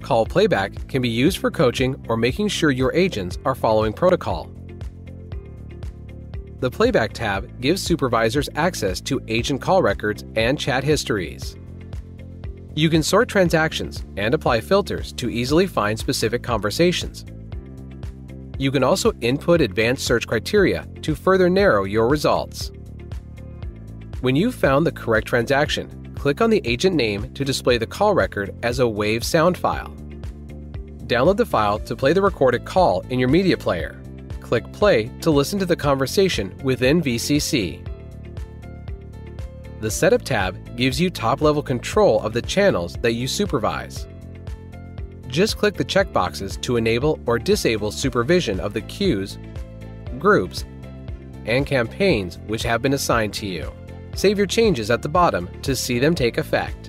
Call playback can be used for coaching or making sure your agents are following protocol. The Playback tab gives supervisors access to agent call records and chat histories. You can sort transactions and apply filters to easily find specific conversations. You can also input advanced search criteria to further narrow your results. When you've found the correct transaction, click on the agent name to display the call record as a WAV sound file. Download the file to play the recorded call in your media player. Click Play to listen to the conversation within VCC. The Setup tab gives you top-level control of the channels that you supervise. Just click the checkboxes to enable or disable supervision of the queues, groups, and campaigns which have been assigned to you. Save your changes at the bottom to see them take effect.